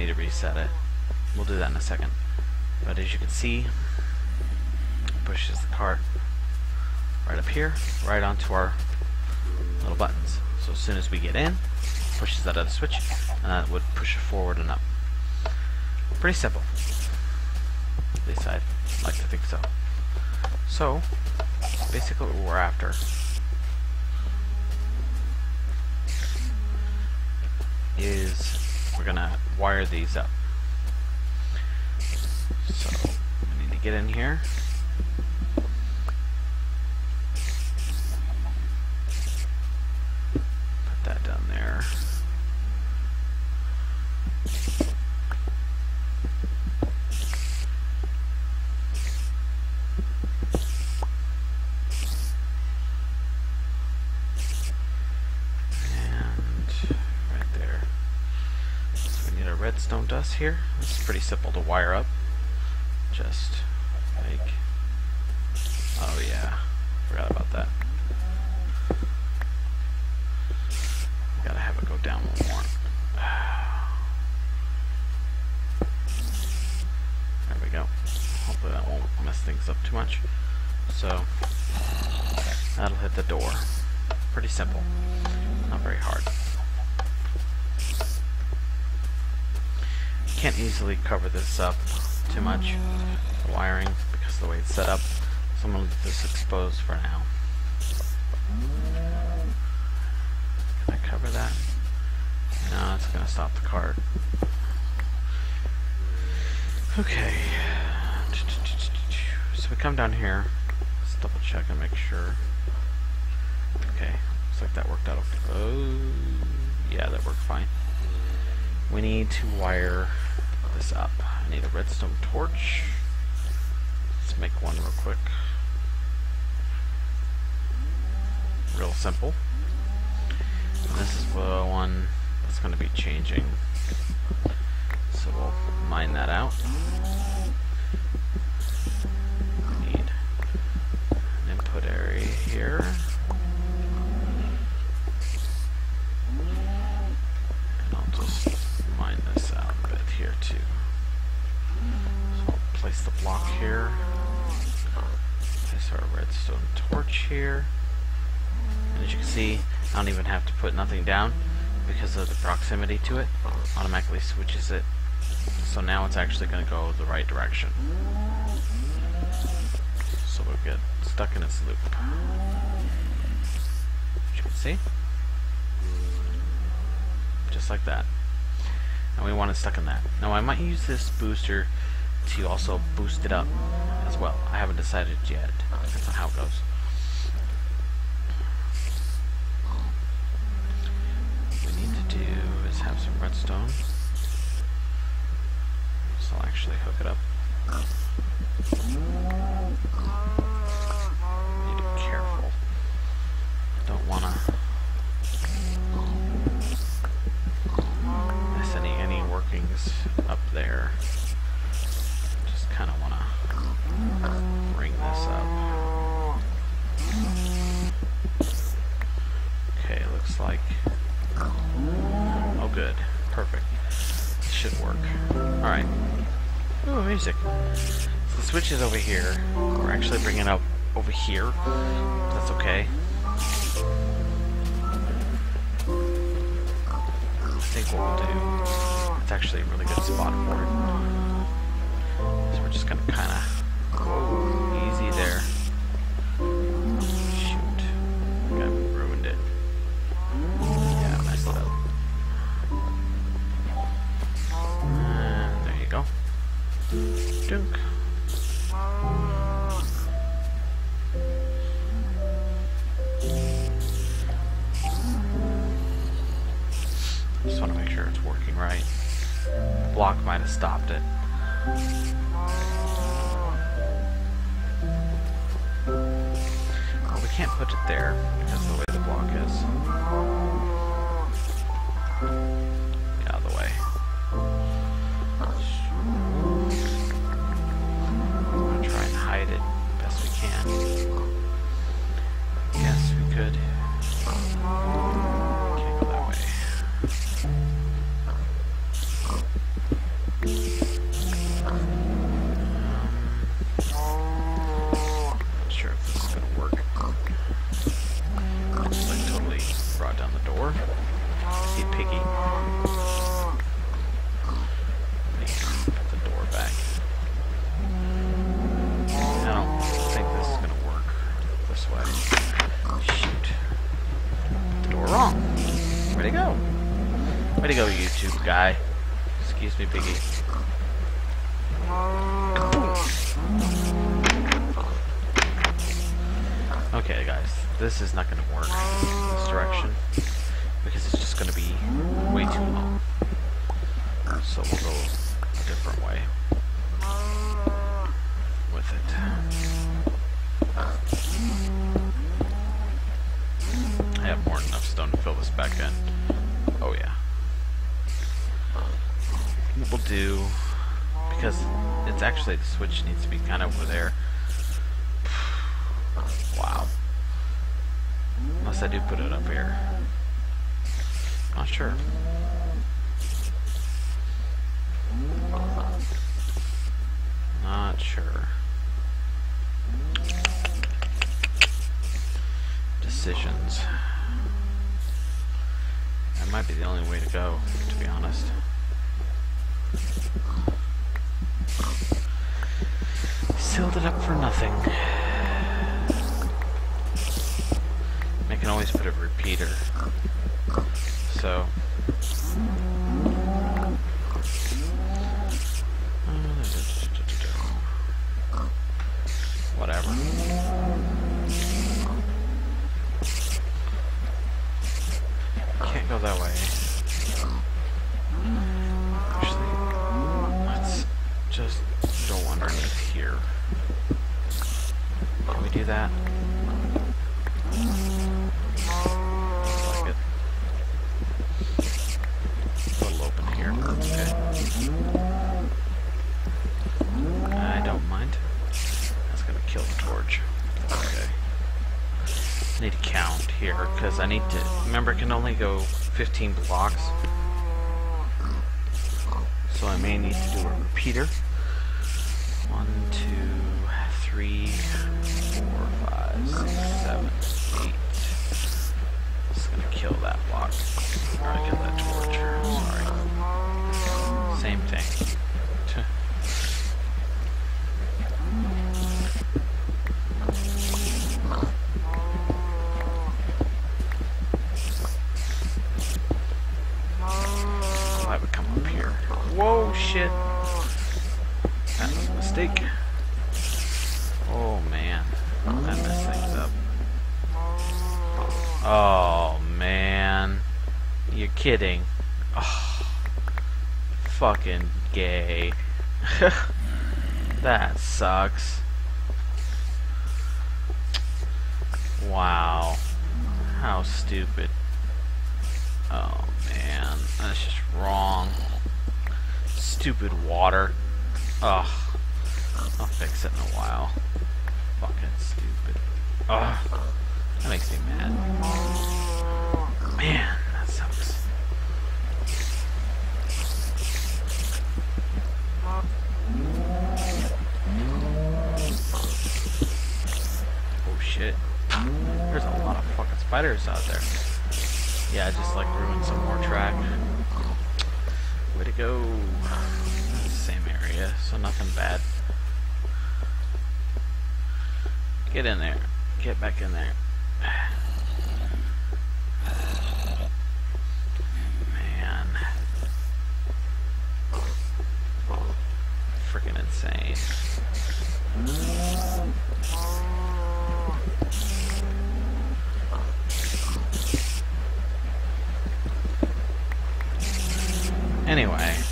need to reset it. We'll do that in a second. But as you can see, pushes the cart right up here, right onto our little buttons. So as soon as we get in, pushes that other switch, and that would push it forward and up. Pretty simple. At least I'd like to think so. So, basically what we're after is we're gonna wire these up. So, I need to get in here. Redstone dust here. Is pretty simple to wire up. Just like Oh yeah. Forgot about that. Gotta have it go down one more. There we go. Hopefully that won't mess things up too much. So that'll hit the door. Pretty simple. Not very hard. Can't easily cover this up too much, the wiring, because of the way it's set up. So I'm going to leave this exposed for now. Can I cover that? No, it's going to stop the card. Okay. So we come down here. Let's double check and make sure. Okay. Looks like that worked out. Okay. Oh, yeah, that worked fine. We need to wire this up. I need a redstone torch. Let's make one real quick. Real simple. And this is the one that's going to be changing. So we'll mine that out. Need an input area here. Place the block here. Place our redstone torch here. And as you can see, I don't even have to put nothing down because of the proximity to it. Automatically switches it. So now it's actually going to go the right direction. So we'll get stuck in its loop. As you can see. Just like that. And we want it stuck in that. Now I might use this booster to also boost it up as well. I haven't decided yet. Depends on how it goes. What we need to do is have some redstone. So I'll actually hook it up. Need to be careful. Don't wanna miss any any workings up there. Just kinda wanna bring this up. Okay, looks like Oh good. Perfect. This should work. Alright. Ooh, music. The switch is over here. We're actually bringing it up over here. That's okay. I think what we'll do, it's actually a really good spot for it. So we're just gonna kinda, whoa, block might have stopped it. Well, we can't put it there because of the way the block is. Where'd it go? Where'd it go, YouTube guy? Excuse me, Biggie. Okay, guys, this is not going to work this direction because it's just going to be way too long. So we'll go a different way with it. In. Oh yeah. We'll do because it's actually the switch needs to be kind of over there. Wow. Unless I do put it up here. Not sure. Not sure. Decisions. Might be the only way to go, to be honest. Sealed it up for nothing. I can always put a repeater. So. Here because I need to remember it can only go 15 blocks. So I may need to do a repeater. One, two, three, four, five, six, seven, eight. It's gonna kill that block. Or kill that torch. Kidding. Oh, fucking gay. that sucks. Wow. How stupid. Oh, man. That's just wrong. Stupid water. Ugh. I'll fix it in a while. Fucking stupid. Ugh. Out there. Yeah, I just like ruined some more track. Way to go. Same area, so nothing bad. Get in there. Get back in there. Man. Freaking insane. Anyway.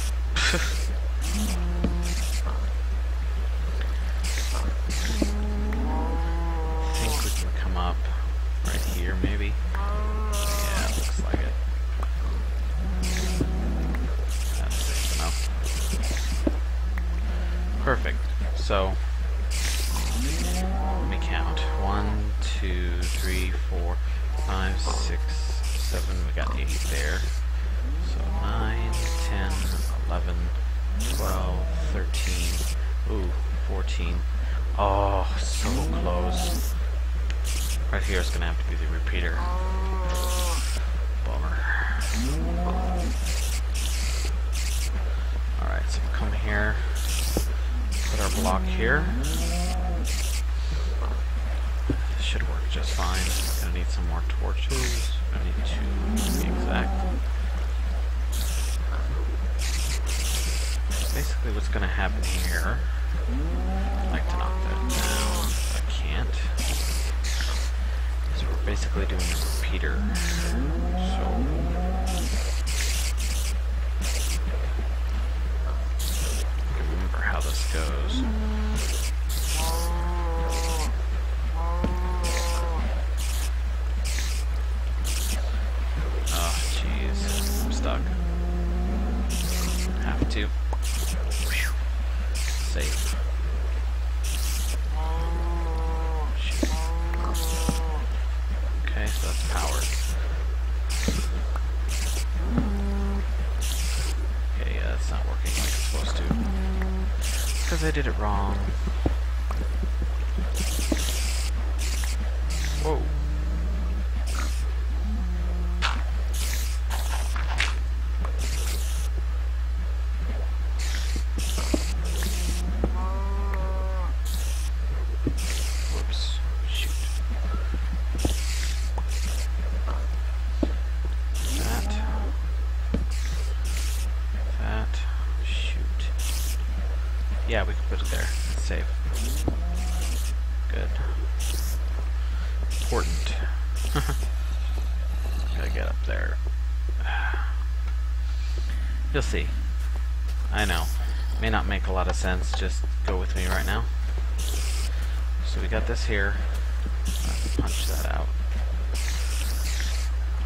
13, ooh, 14. Oh, so close. Right here is going to have to be the repeater. Bummer. Alright, so we'll come here, put our block here. This should work just fine. Gonna need some more torches. Gonna need two to be exact. Basically what's gonna happen here, I'd like to knock that down, I can't. So we're basically doing a repeater. So remember how this goes. Oh, jeez. I'm stuck. Have to. Safe. Okay, so that's powered. Okay, yeah, that's not working like it's supposed to. Because I did it wrong. Important. Gotta get up there. You'll see. I know. May not make a lot of sense. Just go with me right now. So we got this here. Let's punch that out.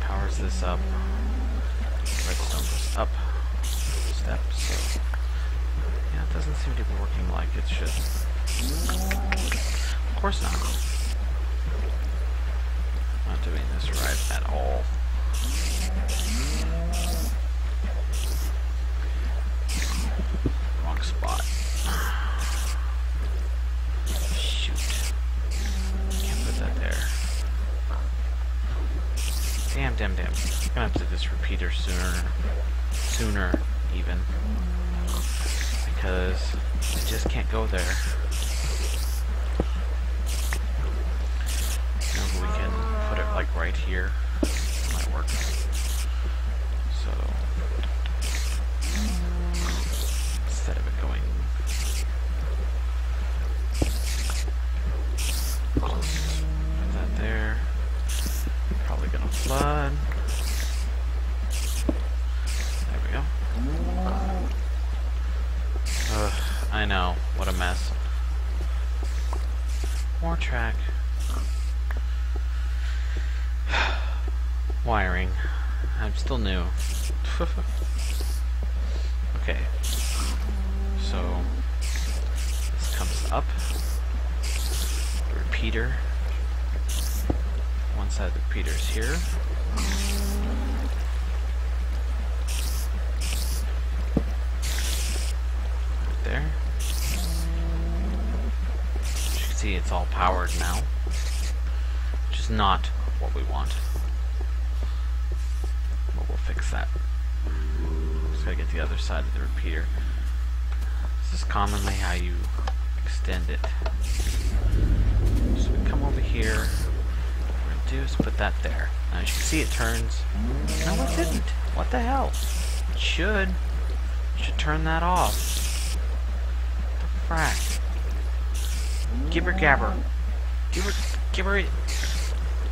Powers this up. Redstone goes up. Step. So yeah, it doesn't seem to be working like it should. Of course not. Right at all. Wrong spot. Shoot. Can't put that there. Damn, damn, damn. I'm gonna have to do this repeater sooner. Sooner, even. Because I just can't go there. Like right here. Might work. So instead of it going put that there. Probably gonna flood. There we go. Ugh, I know. What a mess. More track. Wiring. I'm still new. okay. So, this comes up. The repeater. One side of the repeater is here. Right there. As you can see, it's all powered now. Which is not what we want. That. Just gotta get the other side of the repeater. This is commonly how you extend it. So we come over here, reduce, put that there. Now as you can see it turns. No it didn't. What the hell? It should. It should turn that off. The frack. Gibber gabber. Gibber gibber it.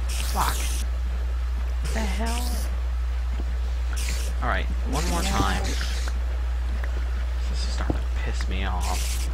Fuck. What the hell? Alright, one more time. This is starting to piss me off.